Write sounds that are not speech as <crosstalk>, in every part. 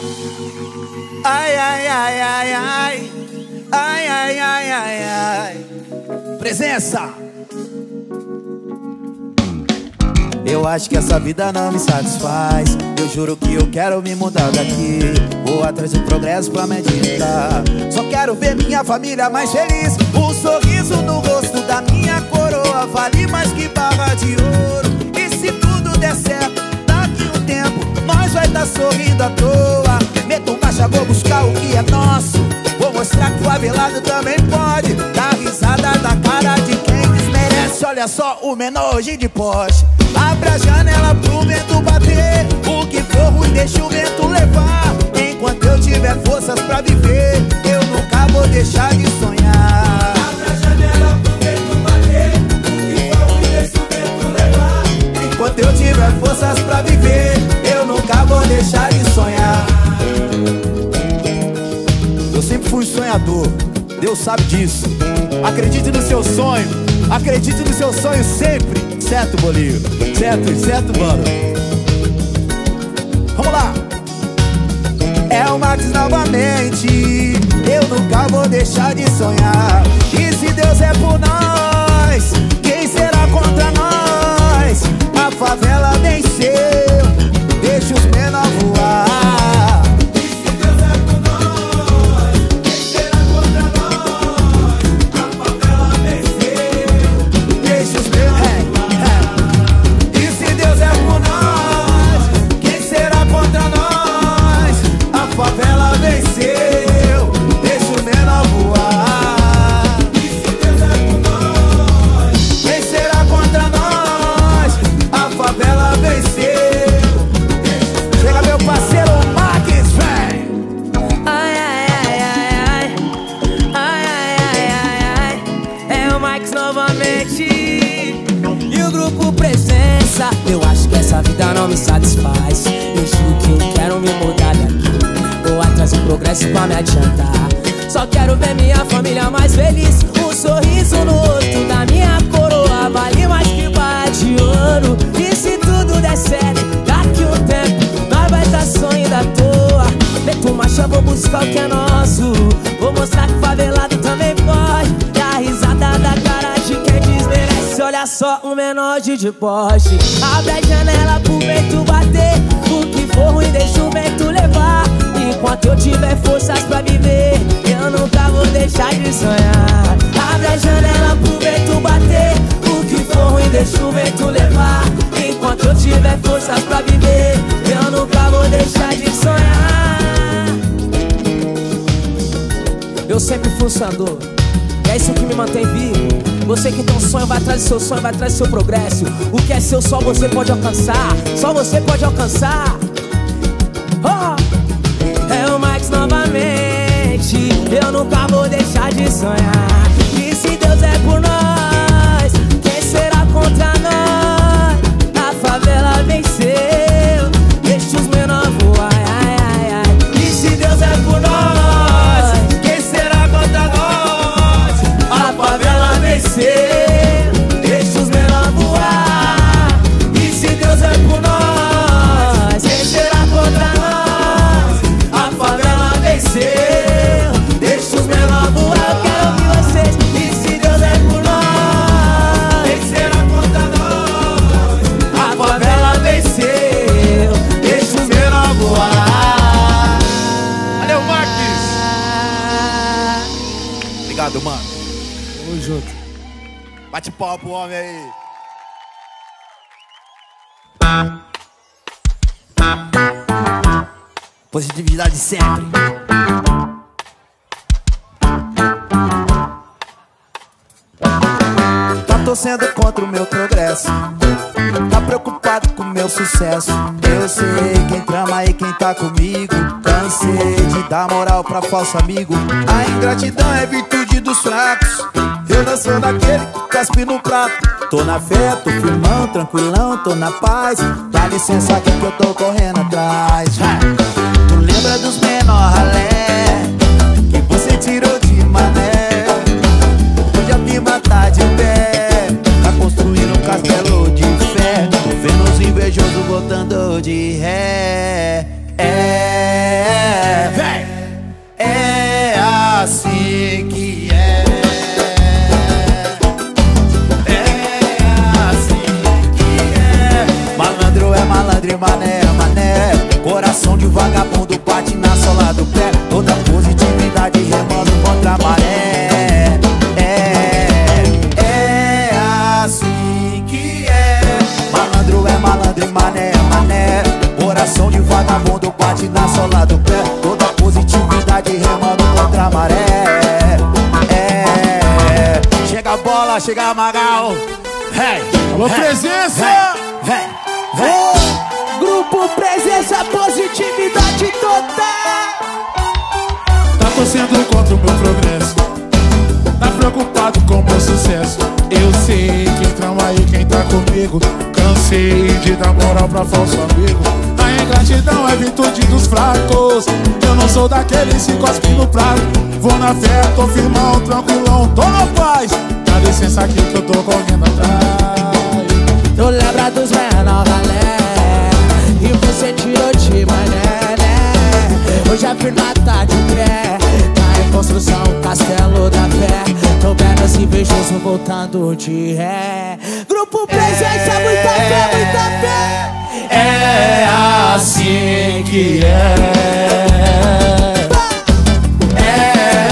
Ai, ai, ai, ai, ai. Ai, ai, ai, ai, ai. Presença. Eu acho que essa vida não me satisfaz. Eu juro que eu quero me mudar daqui. Vou atrás do progresso pra meditar. Só quero ver minha família mais feliz. Um sorriso no rosto da minha coroa vale mais que barra de ouro. E se tudo der certo, vai tá sorrindo à toa. Meto marcha, vou buscar o que é nosso. Vou mostrar que o avelado também pode. Dar risada da cara de quem desmerece. Olha só o menor hoje de poste. Abre a janela pro vento bater O que for ruim deixa o vento levar Enquanto eu tiver forças pra viver Eu nunca vou deixar de sonhar Abre a janela pro vento bater O que for ruim deixa o vento levar Enquanto eu tiver forças pra viver nunca vou deixar de sonhar Eu sempre fui sonhador Deus sabe disso Acredite no seu sonho Acredite no seu sonho sempre Certo, bolinho? Certo, certo, mano? Vamos lá! É o Max novamente Eu nunca vou deixar de sonhar E se Deus é por nós Quem será contra nós? A favela venceu sonho, vai do seu progresso. O que é seu, só você pode alcançar. Só você pode alcançar. Oh! É o Max novamente. Eu nunca vou deixar de sonhar. E se Deus é por nós, Bate pau pro homem aí. Positividade sempre. Tá torcendo contra o meu progresso. Tá preocupado com o meu sucesso. Eu sei quem trama e quem tá comigo. Cansei de dar moral pra falso amigo. A ingratidão é virtude dos fracos. Eu não sou daquele que no prato. Tô na fé, tô firmão, tranquilão, tô na paz. Dá licença aqui que eu tô correndo atrás. Tu lembra dos menor ralé que você tirou de mané? Hoje a firma tá de pé, tá construindo um castelo de fé. Vendo os invejosos botando de ré. sola do pé Toda positividade remando contra a maré. É Chega a bola, chega a Magal. Hey, Alô, hey, presença! Hey, hey, hey. Oh, grupo Presença Positividade Total. Tá torcendo contra o meu progresso. Tá preocupado com o meu sucesso. Eu sei que estão aí quem tá comigo. Cansei de dar moral pra falso amigo. A ingratidão é virtude dos fracos. Eu não sou daqueles que cospe no prato. Vou na fé, tô firmão, tranquilão, tô na paz. Dá licença aqui que eu tô correndo atrás. Tu lembra dos menor galera E você tirou de mané, né? Hoje a firma tá de pé. Tá em construção, castelo da fé. Tô vendo esse beijoso voltando de ré. Grupo Presença, muita fé, muita fé É assim que é. É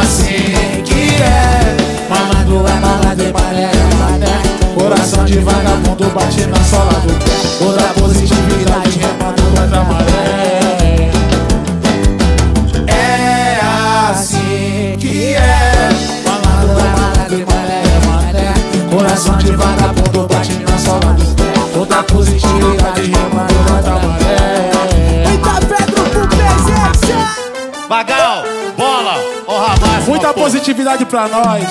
assim que é. Malandro é malandro e é mané Coração de vagabundo bate na sola do pé. Toda positividade positividade pra nós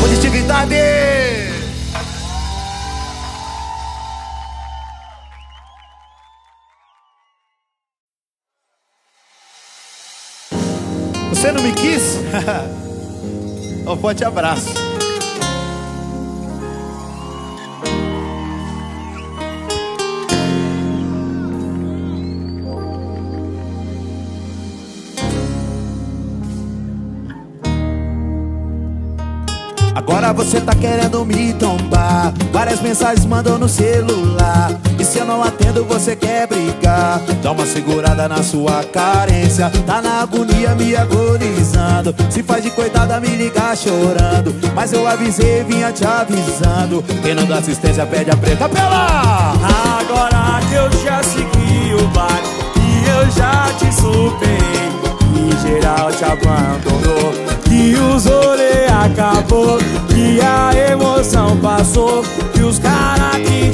Positividade. Você não me quis? <laughs> Um forte abraço. Agora você tá querendo me tombar. Várias mensagens mandou no celular. E se eu não atendo você quer brigar. Dá uma segurada na sua carência. Tá na agonia me agonizando. Se faz de coitada me ligar chorando. Mas eu avisei, vinha te avisando. Quem não dá assistência pede a preta pela. Agora que eu já segui o baile E eu já te superei. E geral te abandonou os rolê acabou Que a emoção passou Que os cara que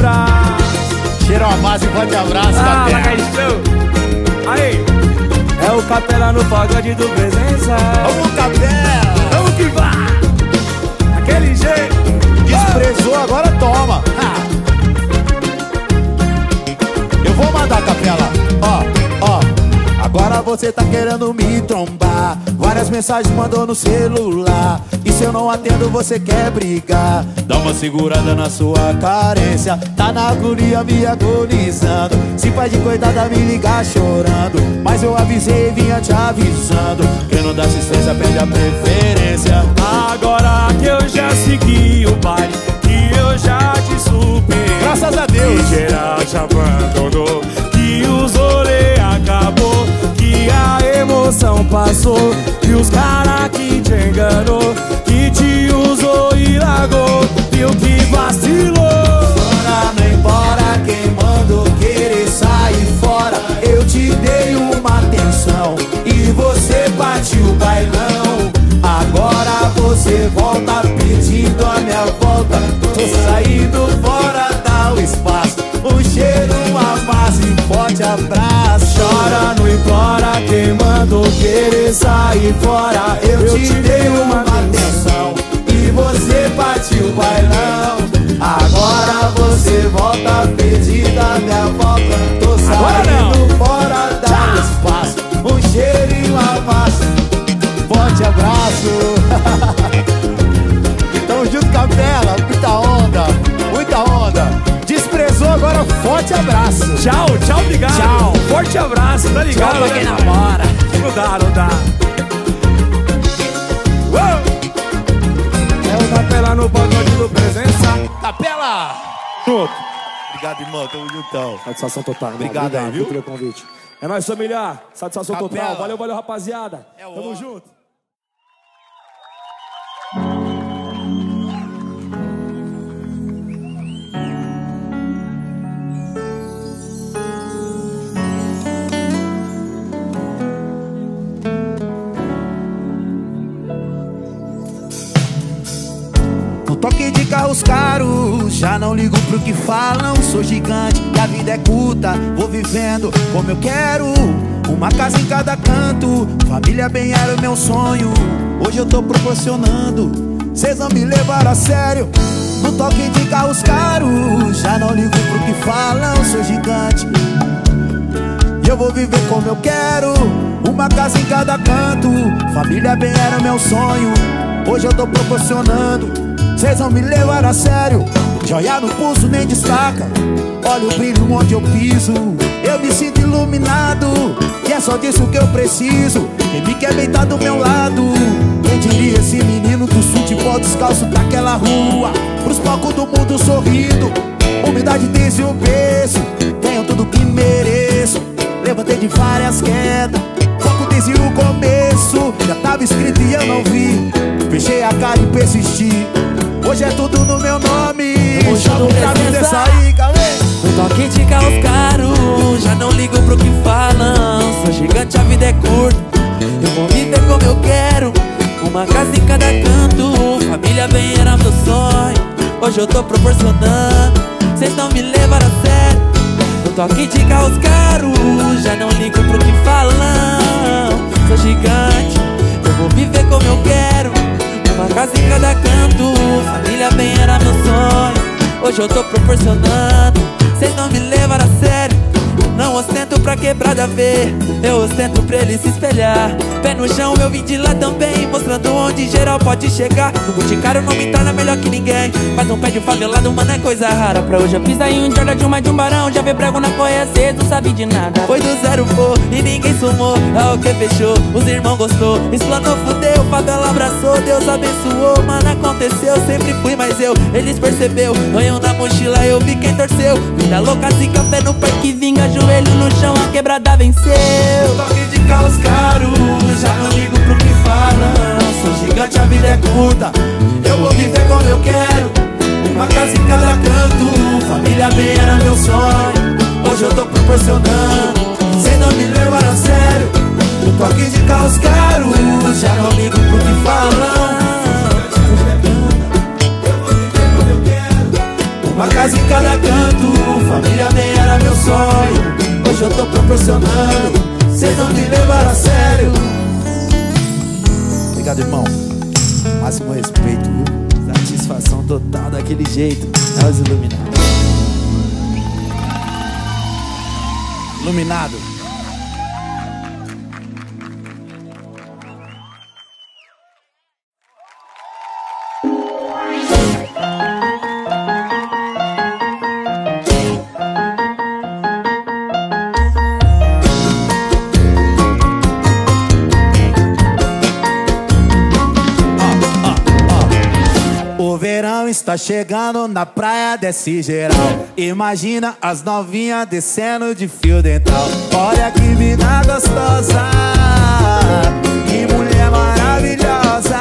abraço Cheiro a massa e forte abraço, Ah, Capela. Aí É o capela no pagode do presença Vamos, Capela! Vamos que vai Aquele jeito Desprezou, agora toma! Ha! Eu vou mandar, Capela! Você tá querendo me trombar. Várias mensagens mandou no celular. E se eu não atendo você quer brigar. Dá uma segurada na sua carência. Tá na agonia me agonizando. Se faz de coitada me ligar chorando. Mas eu avisei e vinha te avisando. Quem não dá assistência perde a preferência. Agora que eu já segui o baile Que eu já te superei. Graças a Deus. Que geral te abandonou Que os rolê acabou a emoção passou Que os cara que te enganou Que te usou e largou E o que vacilou. Não embora quem mandou querer sair fora Eu te dei uma atenção E você partiu o bailão. Agora você volta pedindo a minha volta Tô saindo querer sair fora, eu, eu te, te dei uma atenção e você partiu bailão. Agora você volta perdida, minha volta. Tô saindo fora da espaço, um cheiro e uma pasta. Forte abraço. <laughs> Tamo junto, café. Tchau, tchau, obrigado. Tchau. Forte abraço, tá ligado? Tchau pra quem namora. Não dá, não dá. Uou! É o Capela no pagode do presença. Capela! Junto. Obrigado, irmão. Tamo juntão. Satisfação total. irmão. Obrigado aí, viu? pelo convite. É nóis, família. Satisfação Capela. total. Valeu, valeu, rapaziada. É Tamo ó. junto. Carros caros, já não ligo pro que falam. Sou gigante e a vida é curta. Vou vivendo como eu quero. Uma casa em cada canto. Família bem era o meu sonho. Hoje eu tô proporcionando. Cês não me levaram a sério. No toque de carros caros, já não ligo pro que falam. Sou gigante. E eu vou viver como eu quero Uma casa em cada canto Família bem era meu sonho Hoje eu tô proporcionando Cês não me levaram a sério. Joia no pulso nem destaca. Olha o brilho onde eu piso. Eu me sinto iluminado. E é só disso que eu preciso. Quem me quer bem tá do meu lado? Quem diria esse menino do futebol descalço daquela rua? Pros palcos do mundo sorrindo. Humildade tem seu preço Tenho tudo que mereço. Levantei de várias quedas. Foco desde o começo. Já tava escrito e eu não vi. Fechei a cara e persisti Hoje é tudo no meu nome Chama o pra me presença. sair, calma No toque de carros caros, já não ligo pro que falam. Sou gigante, a vida é curta. Eu vou viver como eu quero. Uma casa em cada canto. Família bem era meu sonho. Hoje eu tô proporcionando. Cês não me levaram a sério. No toque de carros caros, já não ligo pro que falam. Sou gigante, eu vou viver como eu quero. Uma casa em cada canto. Família bem era meu sonho. Hoje eu tô proporcionando Cês não me levaram a sério. Não ostento pra quebrada ver Eu ostento pra ele se espelhar. Pé no chão eu vim de lá também Mostrando onde geral pode chegar. No boticário não me torna melhor que ninguém Mas um pé de favelado, mano, é coisa rara. Pra hoje eu pisa em um Jordan de uma de um barão Já vê prego na correia, cê não sabe de nada. Foi do zero pô, e ninguém sumou É o que fechou, os irmãos gostou Explanou, fudeu, favela abraçou Deus abençoou, mano, aconteceu Sempre fui mais eu, eles percebeu Banho na mochila, eu vi quem torceu. Vida louca, se café no parque Vinga, joelho no chão, a quebrada venceu. Toque de carros caros Já não ligo pro que falam. Sou gigante, a vida é curta Eu vou viver como eu quero. Uma casa em cada canto Família bem era meu sonho Hoje eu tô proporcionando Cê não me levaram a sério. No toque de carros caros Já não ligo pro que falam. Uma casa em cada canto Família bem era meu sonho. Hoje eu tô proporcionando Cês não me levaram a sério. Obrigado, irmão. Máximo respeito, viu? Satisfação total daquele jeito. É os iluminados Iluminado chegando na praia desse geral. Imagina as novinhas descendo de fio dental. Olha que vida gostosa, que mulher maravilhosa.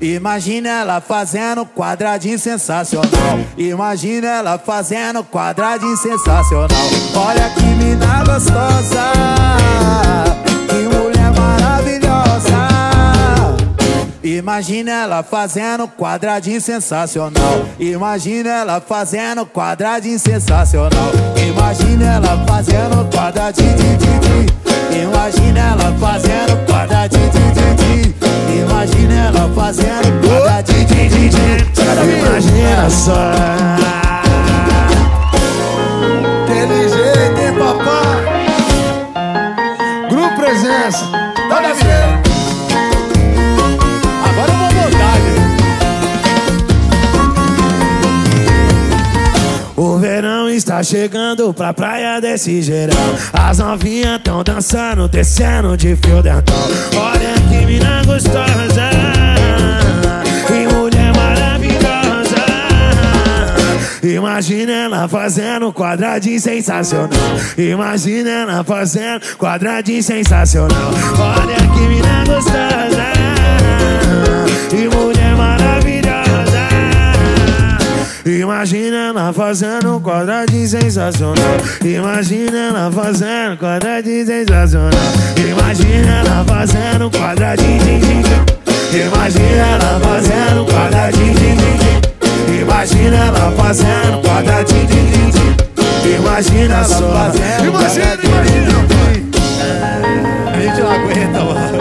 Imagina ela fazendo quadradinho sensacional. Imagina ela fazendo quadradinho sensacional. Olha que mina gostosa, Imagina ela fazendo quadradinho sensacional. Imagina ela fazendo quadradinho sensacional. Imagina ela fazendo quadradinho. di, di, di. Imagina ela fazendo quadradinho. di, di, di. Imagina ela fazendo quadradinho. di, di, di. Imagina só. Chegando pra praia desse geral. As novinhas tão dançando, descendo de fio dental. Olha que mina gostosa. Que mulher maravilhosa. Imagina ela fazendo quadradinho sensacional. Imagina ela fazendo quadradinho sensacional. Olha que mina gostosa. Que mulher Imagina ela fazendo quadradinho sensacional. Imagina ela fazendo quadradinho sensacional. Imagina ela fazendo quadradinho. din, din, din. Imagina ela fazendo quadradinho. din, din, din. Imagina ela fazendo quadradinho. din, din, din. Imagina só. Imagina, imagina. A gente não aguenta, mano.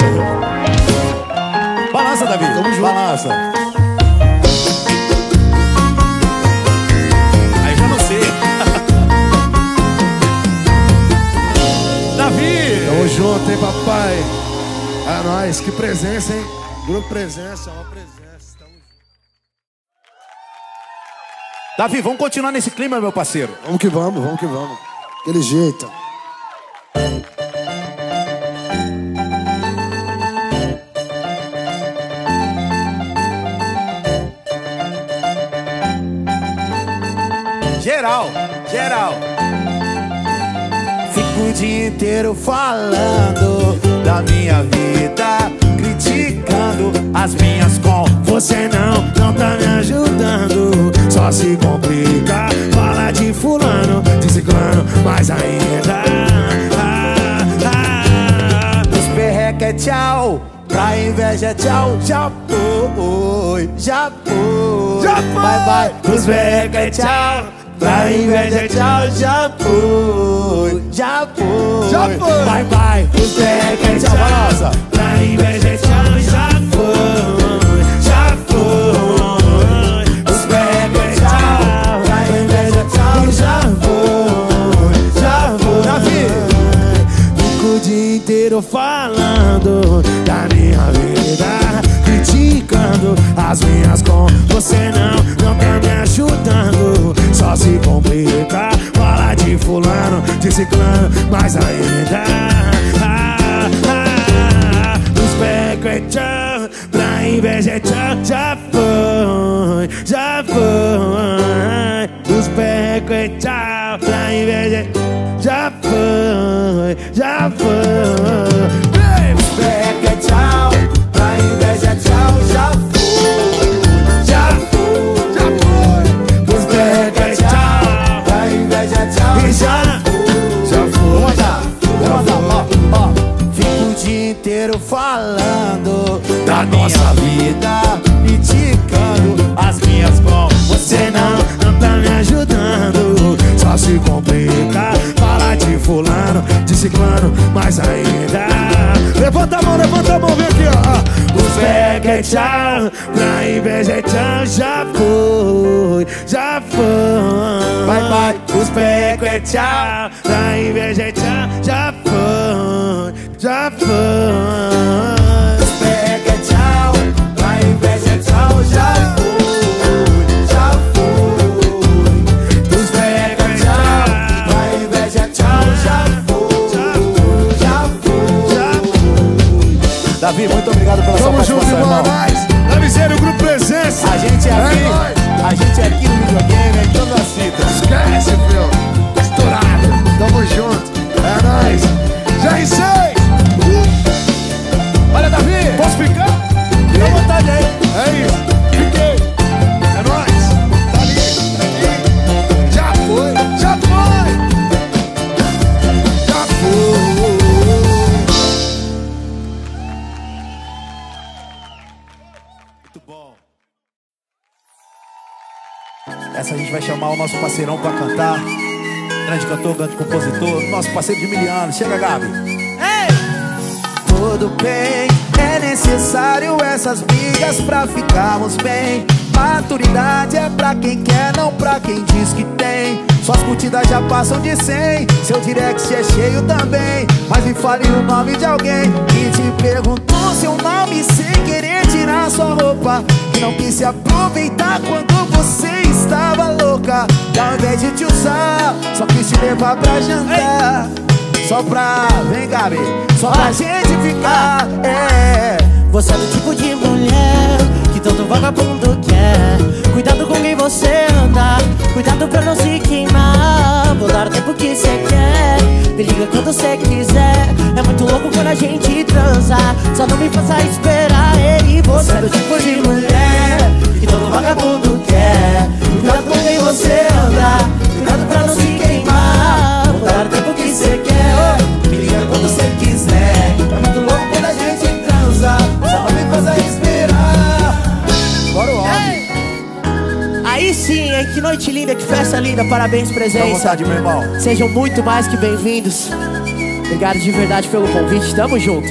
Balança, Davi. Tamo junto. Balança. É nóis, que presença, hein? Grupo Presença, uma presença. Tamo. Davi, vamos continuar nesse clima, meu parceiro. Vamos que vamos, vamos que vamos. Aquele jeito. Geral, geral. O dia inteiro falando da minha vida, criticando as minhas com. Você não, não tá me ajudando. Só se complica. Fala de fulano, de ciclano, mas ainda. Ah, ah, Os perreca é tchau, pra inveja é tchau, já foi, já foi. Já foi. Bye bye. Os perreca é tchau, pra inveja tchau, já foi, já foi. Já foi. Bye bye. Os é tchau, balança. pra inveja tchau, já foi. Já foi. Os perreca é tchau, pra inveja tchau, já foi, já foi. Fico o dia inteiro falando da minha vida, as minhas com você não, não tá me ajudando. Só se complica, fala de fulano, de ciclano, mas ainda. Ah, ah, os pecos é tchau, pra inveja é tchau, já foi, já foi. Os pecos é tchau, pra inveja é já foi, já foi. Falando da nossa vida, criticando as minhas com Você não, não tá me ajudando. Só se complica Fala de fulano, de ciclano Mas ainda. Levanta a mão, levanta a mão, vem aqui, ó. Os tchau Pra inveja tchau Já foi, já foi. Bye, bye. Os tchau Pra inveja tchau Já foi, já foi é tchau, pra inveja tchau, já foi, já foi. Os perreca é tchau, pra inveja tchau, já foi, já foi. Davi, muito obrigado pela sua Tamo junto, participação, irmão. irmão. Mais. O Grupo Presença. A gente é É gente vai chamar o nosso parceirão pra cantar. Grande cantor, grande compositor, nosso parceiro de mil anos. Chega, Gabi. Tudo bem, é necessário essas brigas pra ficarmos bem. Maturidade é pra quem quer, não pra quem diz que tem. Suas curtidas já passam de 100, seu direct é cheio também. Mas me fale o nome de alguém que te perguntou seu nome querer tirar sua roupa. Não quis se aproveitar quando você estava louca E ao invés de te usar, só quis te levar pra jantar Só pra, vem Gabi, só pra gente ficar, é Você é do tipo de mulher que todo vagabundo quer. Cuidado com quem você anda, cuidado pra não se queimar. Vou dar o tempo que você quer, me liga quando você quiser. É muito louco quando a gente transa, só não me faça esperar. Você é do tipo de mulher que todo vagabundo quer. Cuidado com quem você anda, cuidado pra não se queimar. Vou dar o tempo que você quer, Me liga quando você quiser É muito louco quando a gente transa Só pra me fazer esperar Bora o homem Aí sim, hein? Que noite linda, que festa linda. Parabéns, Dá presença. vontade, meu irmão Sejam muito mais que bem-vindos. Obrigado de verdade pelo convite. Tamo junto.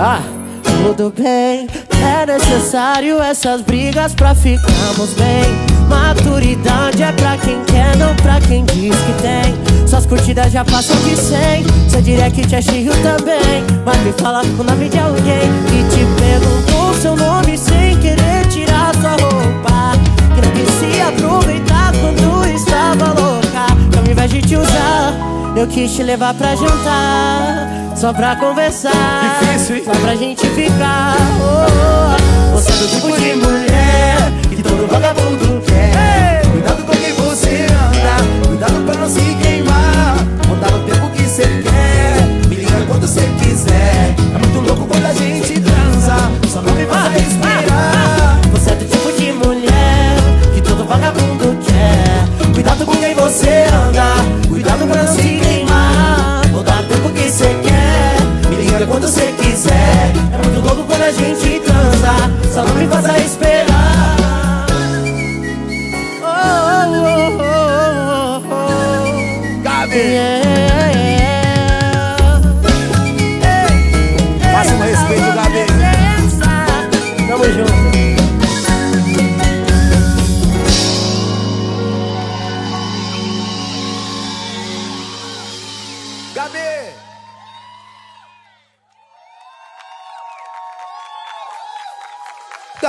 Ah, tudo bem. É necessário essas brigas pra ficarmos bem. Maturidade é pra quem quer, não pra quem diz que tem. Suas curtidas já passam de 100. Seu direct é cheio também. Mas me fala o nome de alguém que te perguntou seu nome sem querer tirar sua roupa. Que não quis se aproveitar quando estava louca. Ao invés de te usar, eu quis te levar pra jantar. Só pra conversar. Difícil? Só pra gente ficar. Oh, oh. Você é do tipo de mulher que todo vagabundo quer. Cuidado com quem você anda Cuidado pra não se queimar Vou dar o tempo que você quer Me liga quando você quiser É muito louco quando a gente transa Só não me faça esperar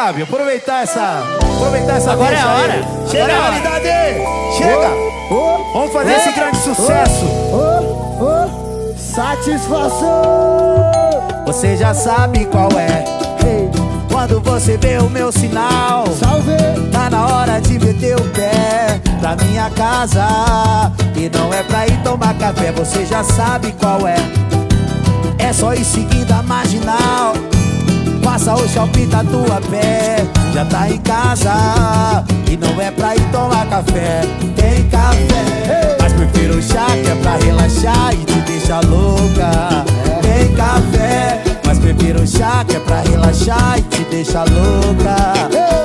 Gabi, aproveitar essa. Aproveitar essa Agora é a aí. hora. Chega, Agora é a hora. realidade! Chega! Vamos fazer esse grande sucesso! Satisfação! Você já sabe qual é. Quando você vê o meu sinal, Salve! tá na hora de meter o pé pra minha casa. E não é pra ir tomar café, você já sabe qual é. É só ir seguindo a marginal. Passa o shopping da tua pé, já tá em casa. E não é pra ir tomar café, tem café. Mas prefiro chá que é pra relaxar e te deixar louca. Tem café, mas prefiro chá que é pra relaxar e te deixar louca.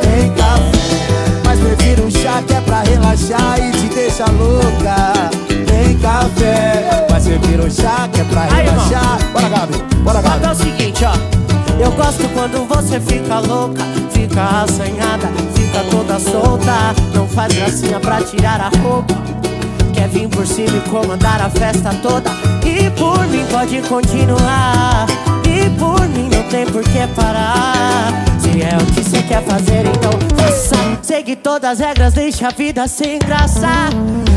Tem café, mas prefiro chá que é pra relaxar e te deixar louca. Tem café, mas prefiro chá que é pra relaxar. Bora, Gabi, bora, é Gabi. o seguinte, ó. Eu gosto quando você fica louca, fica assanhada, fica toda solta. Não faz gracinha pra tirar a roupa. Quer vir por cima e comandar a festa toda. E por mim pode continuar. E por mim não tem por que parar. É o que você quer fazer, então faça. Segue todas as regras, deixa a vida sem graça.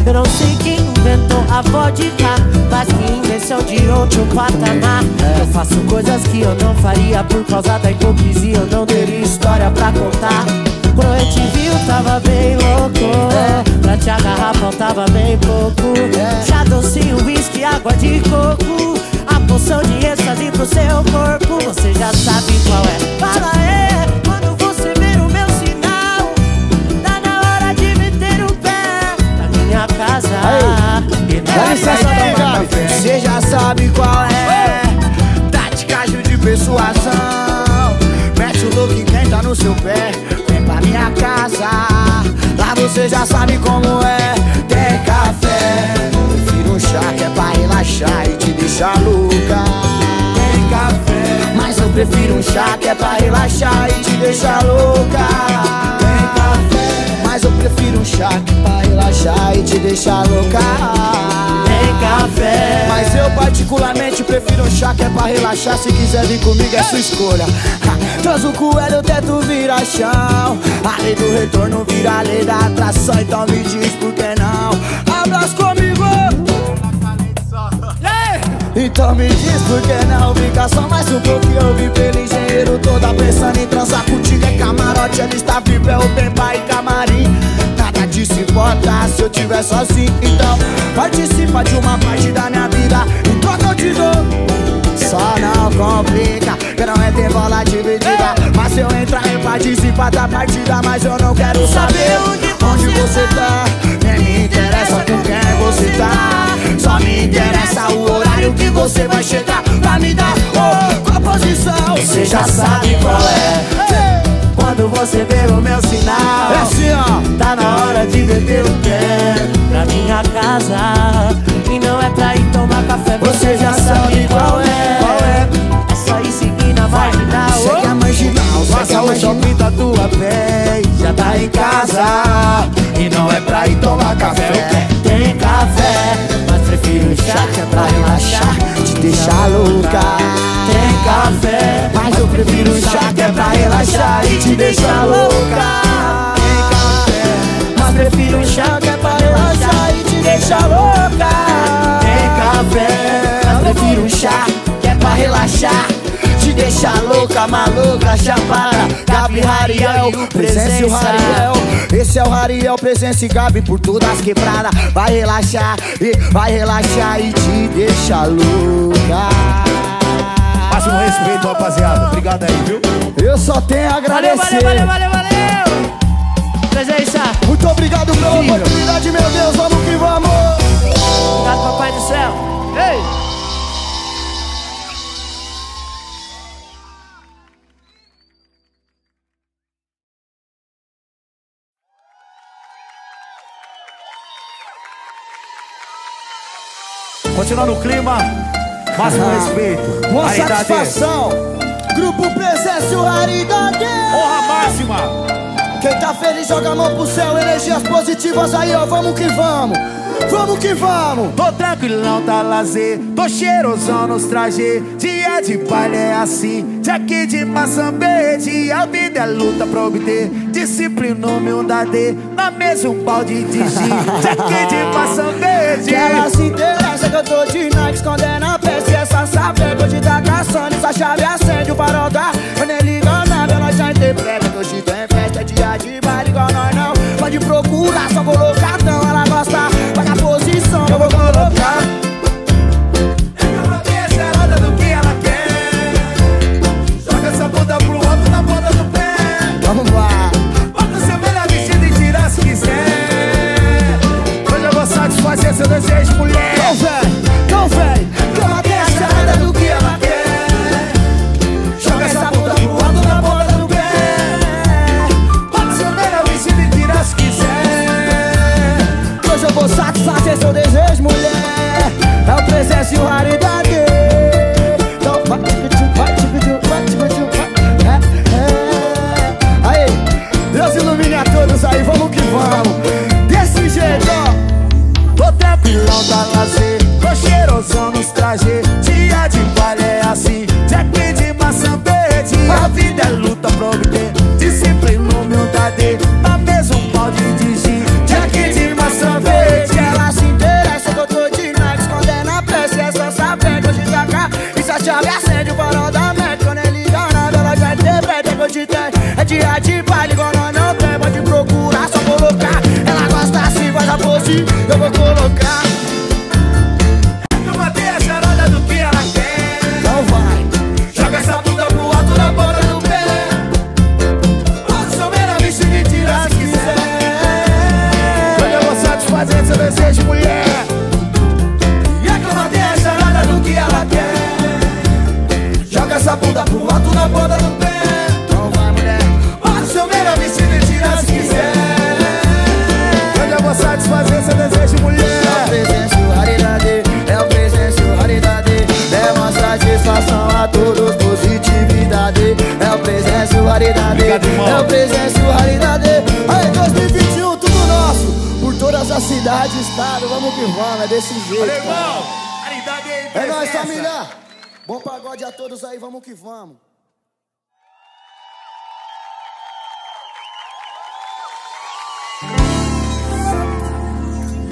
Eu não sei quem inventou a vodka, mas que invenção de outro patamar. Eu faço coisas que eu não faria por causa da hipocrisia. Eu não teria história pra contar. Quando eu te vi, eu tava bem louco. Pra te agarrar, faltava bem pouco. Já docinho, uísque, água de coco. A poção de êxtase pro seu corpo. Você já sabe qual é. Fala é, Dá licença. Você já sabe qual é. Tática de persuasão. Mete o look em quem tá no seu pé. Vem pra minha casa. Lá você já sabe como é. Tem café. Prefiro um chá que é pra relaxar e te deixar louca. Tem café. Mas eu prefiro um chá que é pra relaxar e te deixar louca. Tem café. Mas eu prefiro um chá que é pra relaxar e te deixar louca. Mas eu particularmente prefiro um chá que é pra relaxar. Se quiser vir comigo é sua escolha. Ha, Transo com ele, o teto vira chão. A lei do retorno vira a lei da atração. Então me diz por que não. Abraço comigo. Então me diz por que não fica só mais um pouco Eu vi pelo engenheiro toda pensando em transar contigo É camarote, ela está viva, é o bem e camarim Nada disso importa se eu tiver sozinho Então participa de uma parte da minha vida. Em troca eu te dou Só não complica, que não é ter bola dividida Mas se eu entrar eu participa da partida. Mas eu não quero saber onde você tá. Nem me interessa com quem você tá. Só me interessa o horário que você vai chegar Pra me dar oh, qual posição Você já sabe qual é Quando você vê o meu sinal. É assim ó. Tá na hora de beber o pé pra minha casa. E não é pra ir tomar café, Você já sabe qual é. Qual é? É só ir seguir na marginal. Segue a marginal, segue a marginal. da tua pé Já tá em casa. E não é pra ir tomar café. Tem café, mas prefiro chá que é pra relaxar Te deixar louca. Tem café, Mas eu prefiro é pra relaxar e te deixar louca. Mas prefiro chá que é pra relaxar e te deixar louca. Tem café Mas prefiro um chá que é pra relaxar Te deixar louca, maluca, chapada. Gabi Rariel, presença e o Rariel. Esse é o Rariel, presença e Gabi por todas as quebradas. Vai relaxar, e vai relaxar e te deixar louca Máximo respeito, rapaziada. Obrigado aí, viu? Eu só tenho a Valeu, agradecer. valeu, valeu, valeu, valeu Presença, Muito obrigado pela oportunidade, meu Deus, vamos que vamos. Obrigado papai do céu. Ei! Continuando o clima, máximo respeito. Uma Raridade. satisfação Grupo Presença Raridade Honra máxima. Quem tá feliz joga a mão pro céu, energias positivas aí, ó, vamos que vamos. Vamos que vamos. Tô tranquilo, não tá lazer. Tô cheirosão nos trajes. Dia de baile é assim. Jack de maçambete. A vida é luta pra obter. Disciplina, humildade. Na mesa um balde de gin. <laughs> Jack de maçambete. Que ela se interessa que eu tô de Nike escondendo a peça. E essa sabe que hoje tá caçando. Essa chave acende o farol da. Eu nem ligo nada, nós já interpreta. Que hoje tem festa, é dia de baile igual nós não. Pode procurar, só colocadão. Pro alto na ponta do pé. Então vai, mulher Bota seu melhor vestido e tira se quiser. Hoje eu vou satisfazer seu desejo, É o mulher. e o raridade É o presença e o raridade Demonstra satisfação a todos, positividade É o presença e o raridade. É o presença e o raridade Aí 2021, tudo nosso Por todas as cidades, estado Vamos que vamos, é desse jeito Valeu, irmão. E É nóis, família Bom pagode a todos aí, vamos que vamos.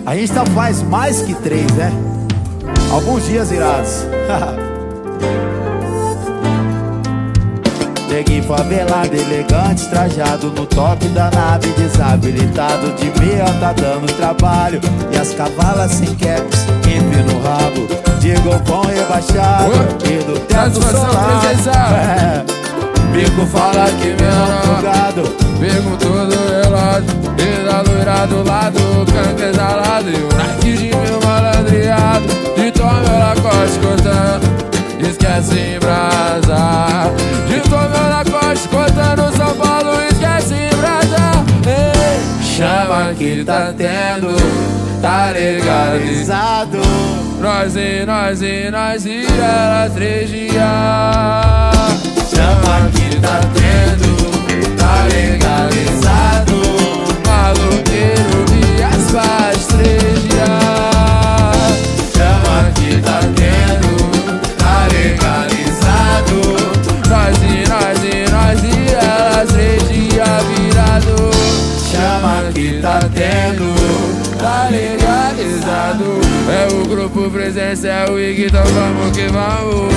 A gente tá faz mais que três, né? Alguns dias irados. <laughs> Neguinho favelado, elegante, trajado no top da nave Desabilitado de meia, tá dando trabalho. E as cavalas sem caps, entre no rabo. De golpão rebaixado e do teto solar presencial. É, Bico fala que menor afogado. Pego todo relógio E da loira do lado Canca exalado. E o Nike de meu malandreado De tome Lacoste cortando Esquece brasa. De tome Lacoste cortando São Paulo Esquece brasa. Ei, Chama que tá tendo Tá legalizado. Nós e nós e nós e ela três dias. Chama que tá tendo, tá legalizado. Maloqueiro e as paz presença, é o IG, então vamos que vamos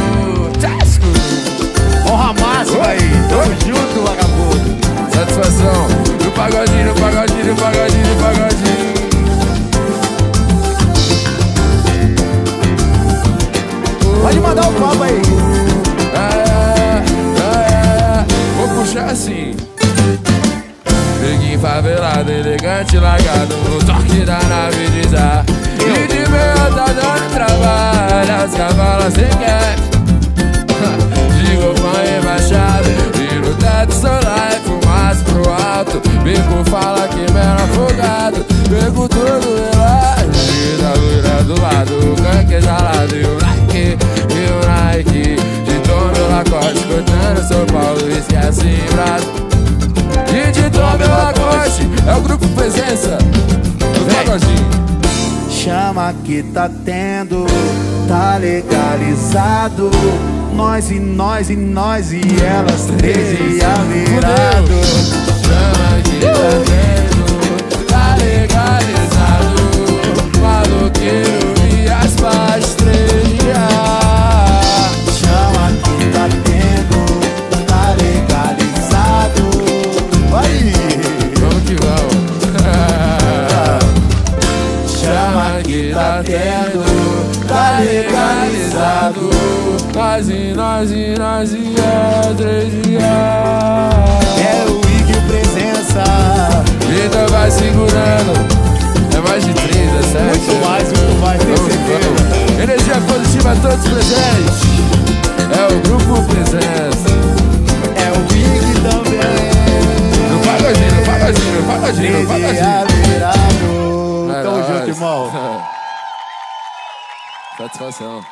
tá tendo, tá legalizado. Nós e nós e nós e elas três dias virado Chama que tá legalizado. Nós e nós e nós e é três dias É. O Ig o presença. Vida vai segurando. É mais de três, é sete. Muito mais, muito mais, Vamos, certeza. Energia positiva a todos presentes. É o grupo presença. É o Ig também. No pagodinho, no pagodinho, no pagodinho, no pagodinho. É Tamo junto, irmão Satisfação.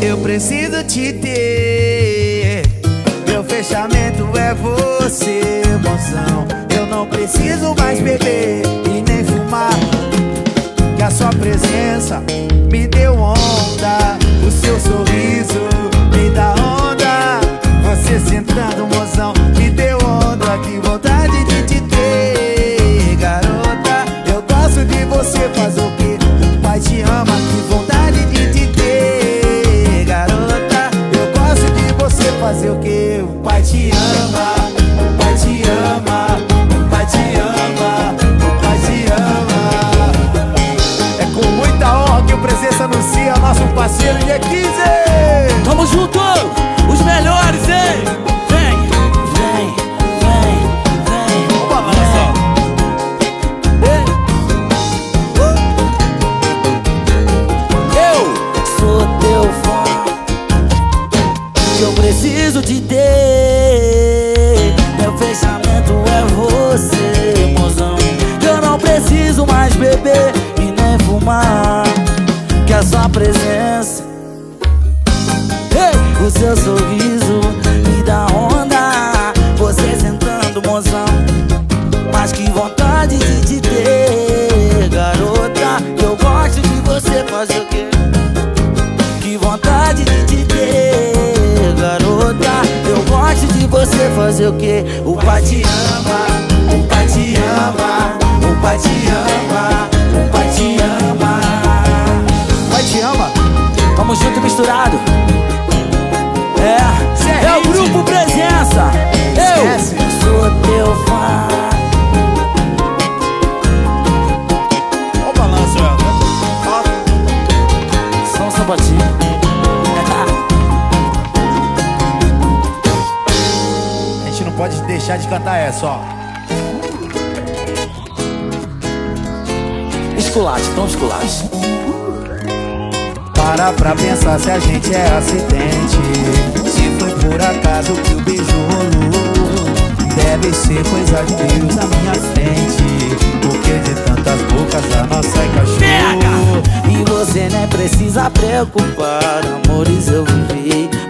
Eu preciso te ter. Meu fechamento é você, mozão. Eu não preciso mais beber e nem fumar. Sua presença me deu onda. O seu sorriso me dá onda. Você sentando, mozão, me deu onda. Que vontade el día 15. Vamos.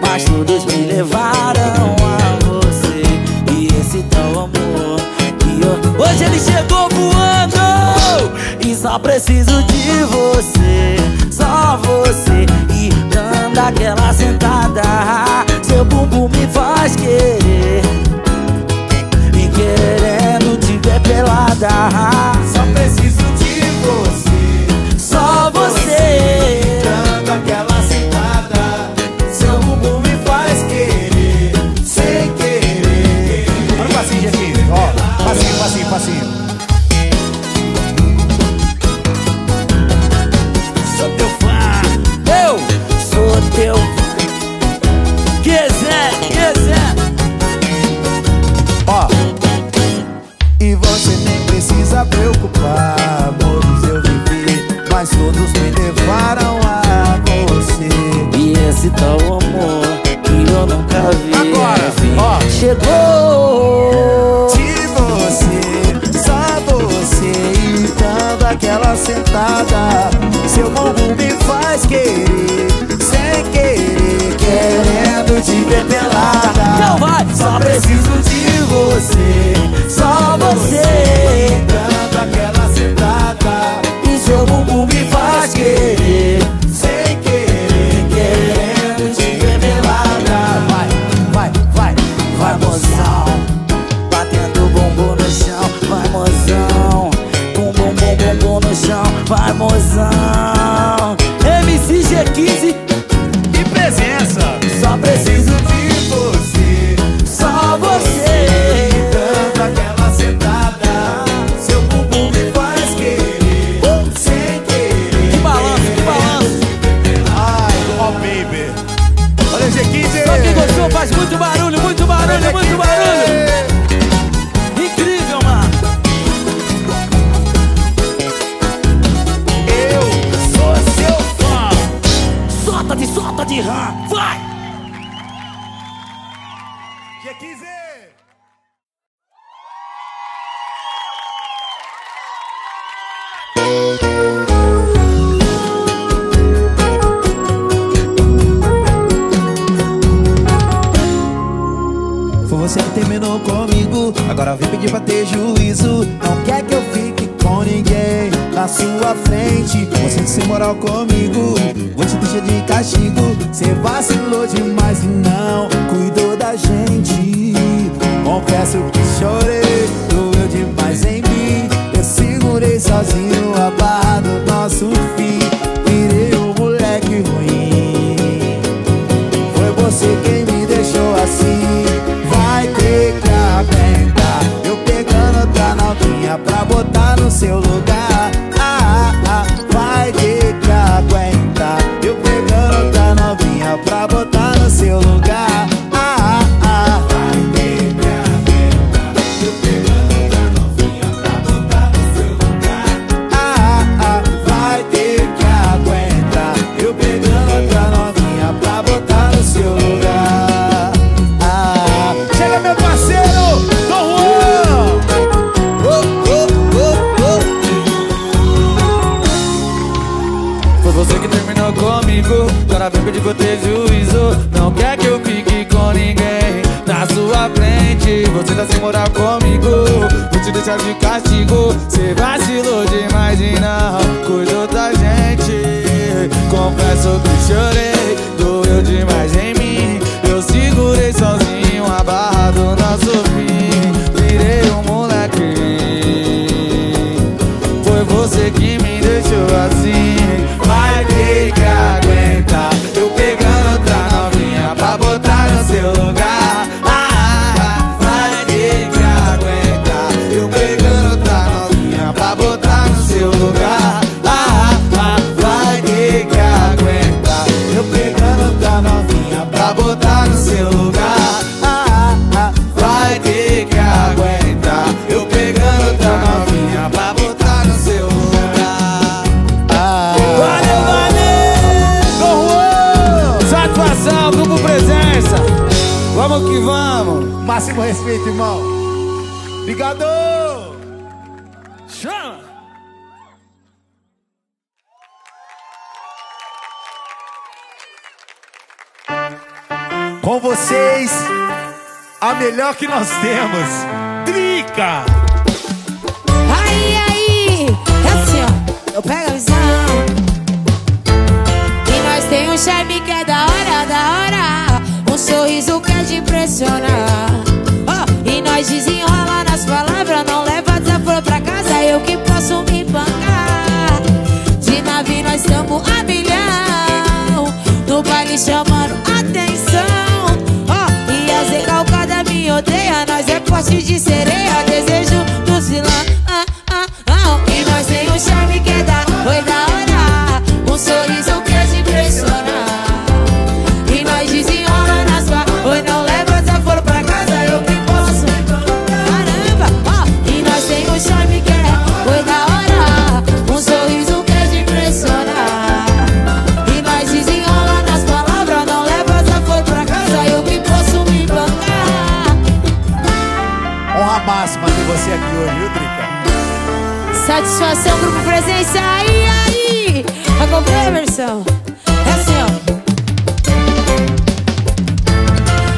Mas todos me levaram a você. E esse tal amor que eu... Hoje ele chegou voando E só preciso de você Só você. E dando aquela sentada Seu bumbum me faz querer. Me querendo te ver pelada. De você, só você E dando aquela sentada. Seu bumbum me faz querer Sem querer, querendo te ver pelada. Não vai! Só preciso de você, só você. precise presença. Só preciso Respeito, irmão. Obrigado! Chama! Com vocês, a melhor que nós temos. Trica! Aí, aí, é assim, ó, eu pego a visão E nós tem um charme que é da hora, da hora Um sorriso que é de impressionar nós desenrola nas palavras Não leva desaforo pra casa Eu que posso me bancar. De nave nós estamos a milhão No baile chamando atenção. Ó, E a recalcada me odeia Nós é poste de sereia Satisfação, grupo presença, aí, aí? Acompanha a versão É assim, ó.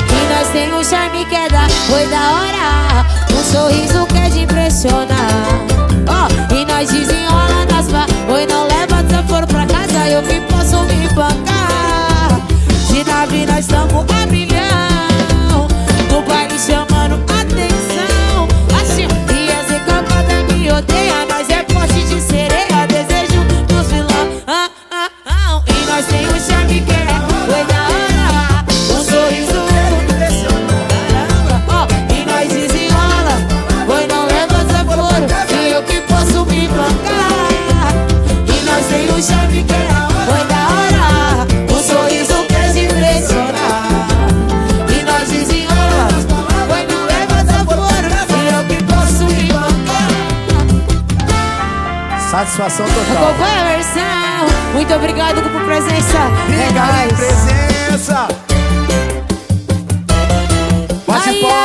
E nós tem um charme que é da Foi da hora. Um sorriso que é de impressionar. Ó, e nós desenrola nas pa Oi, não leva desaforo pra casa Eu que posso me bancar. De nave nós estamos a milhão Satisfação total. Acompanha a versão Muito obrigado por presença. É em nóis. presença! Bate palma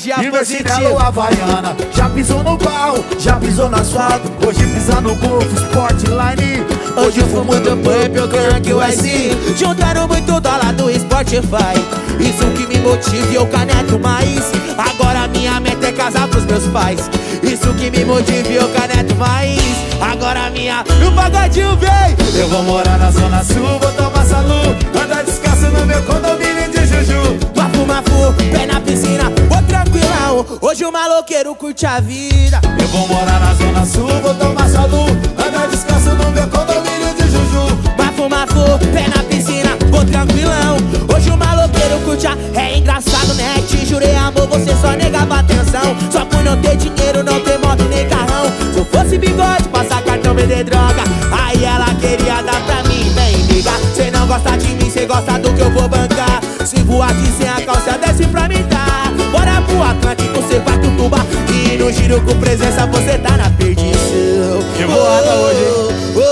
energia E positiva Havaiana. Já pisou no barro, já pisou no asfalto. Hoje pisa no Golf Sportline Hoje eu fumo do pump, eu ganho que o IC Juntando muito dólar do Spotify. Isso que me motiva e eu caneto mais. Agora minha meta é casar pros meus pais. Isso que me motiva e eu caneto mais. Agora minha... O pagodinho vem. Eu vou morar na Zona Sul, vou tomar salu. Andar descalço no meu condomínio de Juju. Mafu, mafu, pé na piscina hoje o maloqueiro curte a vida. Eu vou morar na Zona Sul, vou tomar salu Andar descalço no meu condomínio de Juju. Mafu, mafu, pé na piscina, vou tranquilão. Hoje o maloqueiro curte a... É engraçado, né? Te jurei amor, você só negava atenção. Só por não ter dinheiro, não ter moto nem carrão. Se eu fosse bigode, passar cartão, vender droga. Aí ela queria dar pra mim, vem liga. Cê não gosta de mim, cê gosta do que eu vou bancar. Se voar aqui Giro com presença, você tá na perdição. Hoje, hein? oh, oh,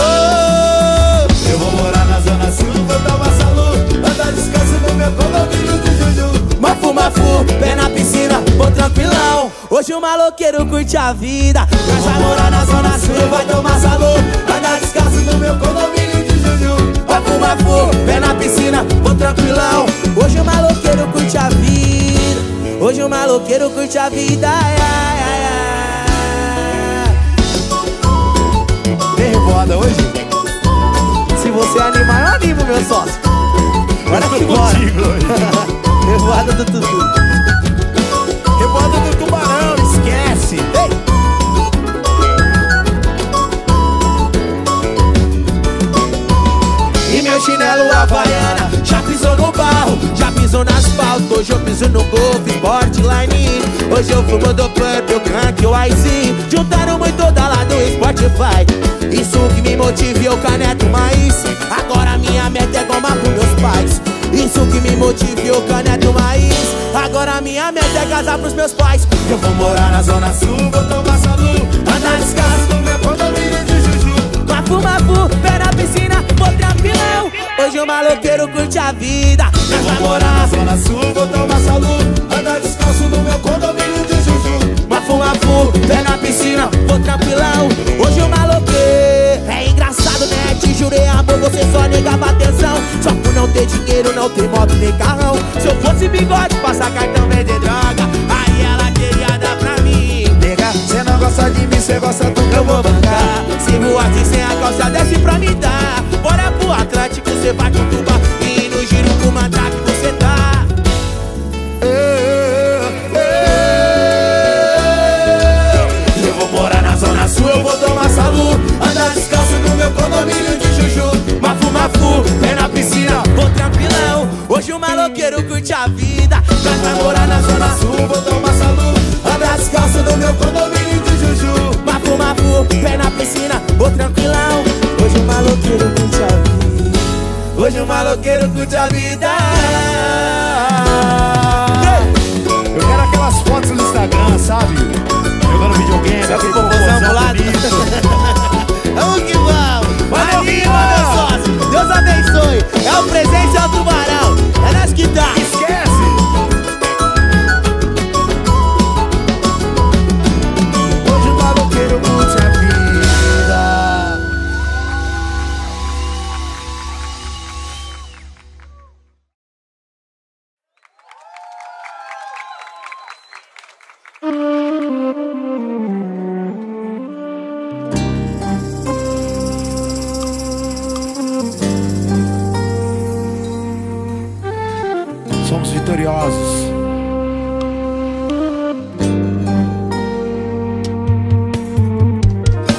oh. Eu vou morar na Zona Sul, vou tomar salu Andar descalço no meu condomínio de Juju. Mafu, mafu, pé na piscina, vou tranquilão. Hoje o maloqueiro curte a vida. Nós vai morar na zona sul, vai tomar salão Andar descalço no meu condomínio de Juju. Mafu, mafu, pé na piscina, vou tranquilão. Hoje o maloqueiro curte a vida Hoje o maloqueiro curte a vida. Ai, ai, ai. Tem revoada hoje? Se você animar, eu animo, meu sócio. Bora que bora. <laughs> Revoada do Tutu. Revoada do Tubarão, esquece. Ei! E meu chinelo havaiana Já pisou no barro, já pisou no asfalto Hoje eu piso no Golf, Sportline Hoje eu fumo do Purple, Crank, o Ice. Juntaram muito da lá do Spotify. Isso que me motiva eu caneto mais. Agora minha meta é goma pros meus pais. Isso que me motiva eu caneto mais. Agora minha meta é casar pros meus pais. Eu vou morar na Zona Sul, vou tomar salu Andar descalço no meu condomínio de Juju. Mafu, mafu, pé o maloqueiro curte a vida. Eu vou morar na Zona Sul, vou tomar salu Andar descalço no meu condomínio de Juju. Mafu, mafu, pé na piscina, vou tranquilão. Hoje o maloqueiro é engraçado, né? Te jurei amor, você só negava atenção. Só por não ter dinheiro, não ter moto nem carrão. Se eu fosse bigode, passar cartão, vender droga. Aí ela queria dar pra mim. Nega, cê não gosta de mim, cê gosta do que eu vou bancar. Se voar assim sem a calça, desce pra me dar. Bora pro Atlântico, cê vai tuba E no giro com mandrake você tá. Eu vou morar na Zona Sul, eu vou tomar salu. Andar descalço no meu condomínio de Juju. Mafu, mafu, pé na piscina, vou tranquilão. Hoje o maloqueiro curte a vida. Nós vai morar na Zona Sul, vou tomar salu. Andar descalço no meu condomínio de Juju. Mafu, mafu, pé na piscina, vou tranquilão Hoje o maloqueiro curte a vida Eu quero aquelas fotos no Instagram, sabe? Jogando videogame, aquele popozão pro bonito. Vamos <laughs> que vamos! Valeu, Rima, meu sócio! Deus abençoe! É o presente, é o tubarão! É nós que tá! Esquece!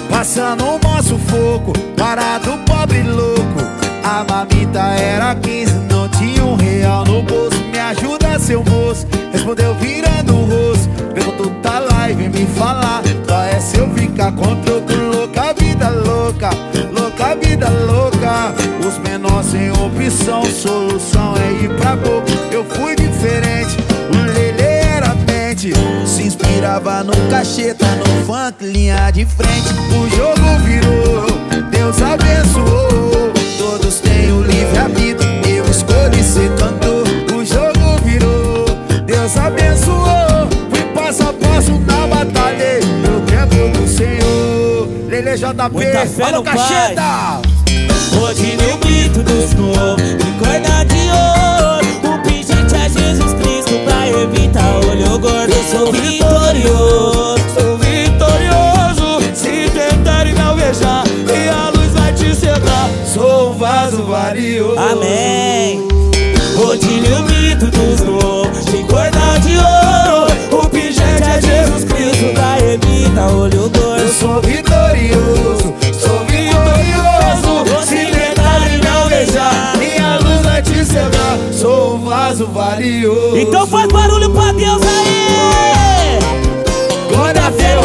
Passando um moço fogo, parado pobre louco. A mamita era 15, não tinha um real no bolso. Me ajuda, seu moço. Respondeu virando o rosto. Perguntou, tá lá e me falar. Só é se eu ficar com troco, louca vida louca. Louca vida louca. Os menores sem opção, solução é ir pra boca. Inspirava no cacheta, no funk, linha de frente. O jogo virou, Deus abençoou. Todos têm o livre-arbítrio, eu escolhi ser cantor. O jogo virou, Deus abençoou. Fui passo a passo na batalha, pelo tempo do Senhor. Lele JP, alô no pai. cacheta! Hoje no grito dos novos, de corda de ouro. O pingente é Jesus Cristo pra evitar sou vitorioso, Sou vitorioso Se tentarem me alvejar E a luz vai te cegar Sou um vaso valioso amém. No grito dos novos, de corda de ouro. O pingente é Jesus Cristo pra evitar olho. Eu sou vitorioso, sou vitorioso. Se tentarem me alvejar, minha luz vai te cegar. Sou um vaso valioso. Então faz barulho pra Deus aí! Glória a